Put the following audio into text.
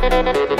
Música